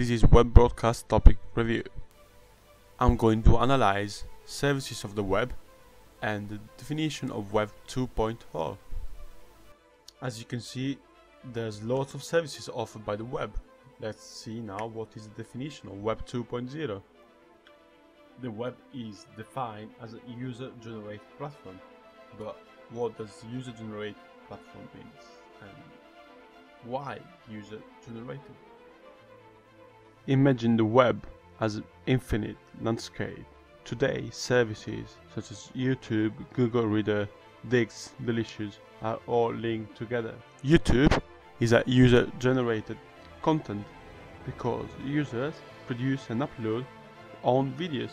This is web broadcast topic review. I'm going to analyze services of the web and the definition of Web 2.0. As you can see, there's lots of services offered by the web. Let's see now what is the definition of Web 2.0. The web is defined as a user-generated platform, but what does user-generated platform means and why user-generated? Imagine the web as an infinite landscape. Today, services such as YouTube, Google Reader, Diggs, Delicious are all linked together. YouTube is a user-generated content because users produce and upload own videos.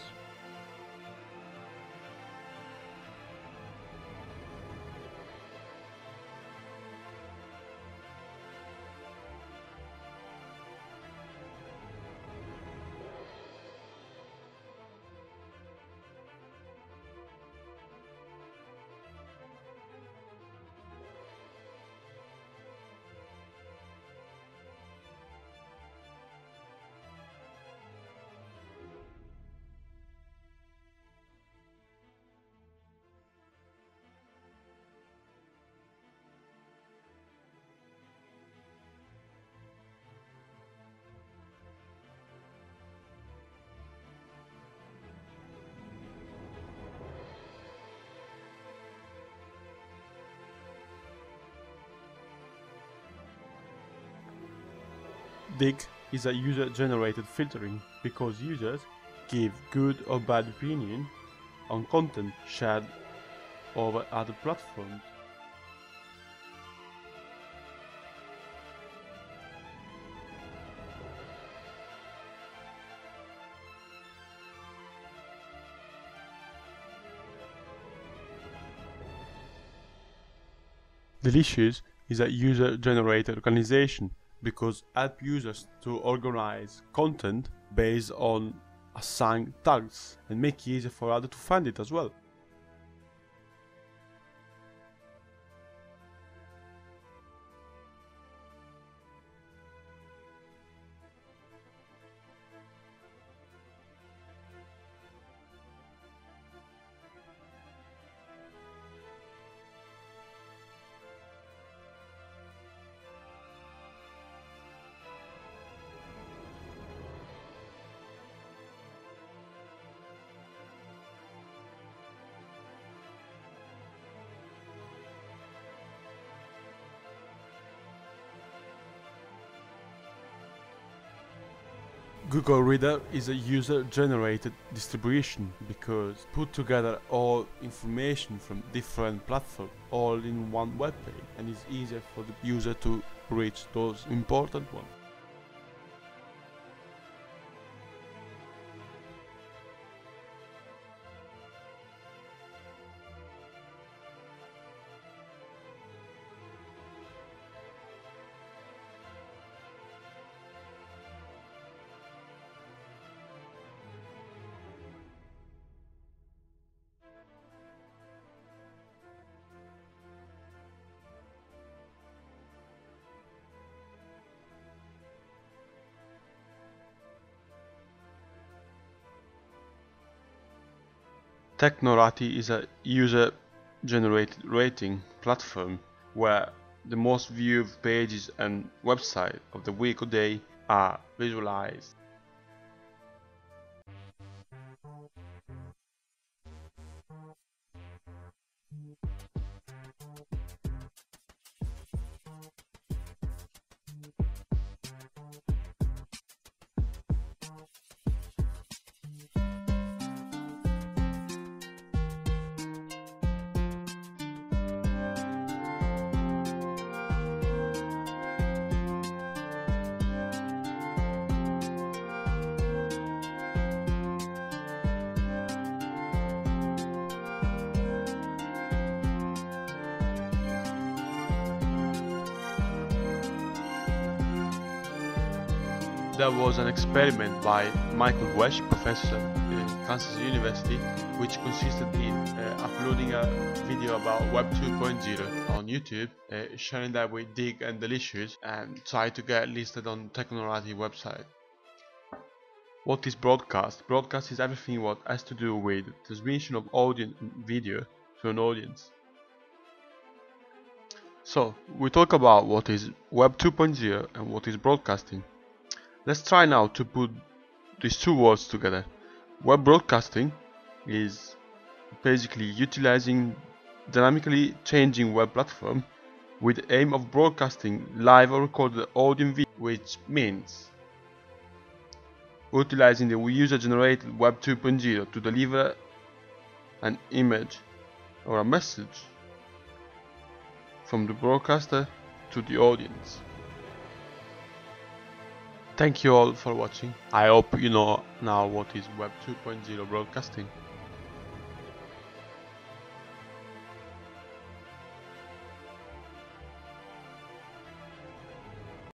Digg is a user-generated filtering because users give good or bad opinion on content shared over other platforms. Delicious is a user-generated organization because help users to organize content based on assigned tags and make it easier for others to find it as well. Google Reader is a user-generated distribution because put together all information from different platforms all in one web page and it's easier for the user to reach those important ones. Technorati is a user-generated rating platform where the most viewed pages and websites of the week or day are visualized. There was an experiment by Michael Wesch, professor at Kansas University, which consisted in uh, uploading a video about Web 2.0 on YouTube, uh, sharing that with Digg and Delicious, and try to get listed on Technorati website. What is broadcast? Broadcast is everything what has to do with transmission of audio and video to an audience. So, we talk about what is Web 2.0 and what is broadcasting. Let's try now to put these two words together. Web broadcasting is basically utilizing dynamically changing web platform with the aim of broadcasting live or recorded audio video, which means utilizing the user-generated Web 2.0 to deliver an image or a message from the broadcaster to the audience. Thank you all for watching. I hope you know now what is Web 2.0 broadcasting.